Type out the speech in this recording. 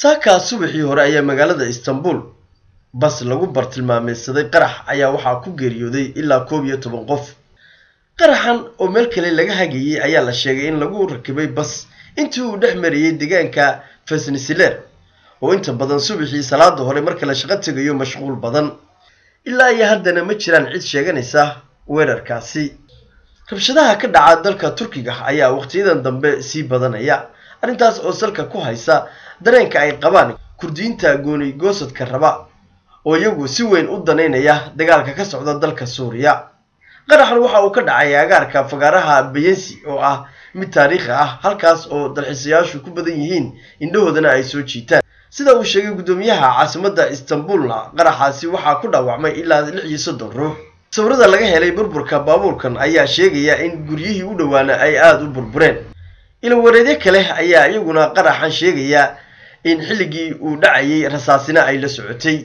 saakaa subaxii hore ayaa magaalada istanbul bas lagu bartilmaameysaday qarax ayaa waxaa ku geeriyooday ilaa koob iyo toban qof. Qaraxan oo meel kale laga hagayey ayaa la sheegay in lagu rakibay bas intii uu dhex mariyey deegaanka fesnisiler oo inta badan subaxii salaada hore marka la shaqo tegayo mashquul badan. Ilaa iyo haddana ma jiraan cid sheeganaysa weerarkaasi. Rabshadaha ka dhaca dalka turkiga ayaa waqtiyadan dambe sii badanaya arrintaas oo salka ku haysa dareenka ay qabaan kurdiyiinta gooni goosadka raba oo iyagu si weyn u danaynaya dagaalka ka socda dalka suuriya. Qaraxan waxa uu ka dhacay agaarka fagaaraha bayensi oo ah mid taariikhi ah halkaas oo dalxiisayaashu ku badan yihiin indhahoodana ay soo jiitaan. Sida uu sheegay guddoomiyaha caasimadda istanbulna qaraxaasi waxaa ku dhaawacmay ilaa lix iyo soddon ruux. Sawirada laga helay burburka baabuurkan ayaa sheegaya in guryihii u dhowaana ay aada u burbureen ilawareedyo kale ayaa iyaguna qaraxan sheegaya in xilligii uu dhacayay rasaasina ay la socotay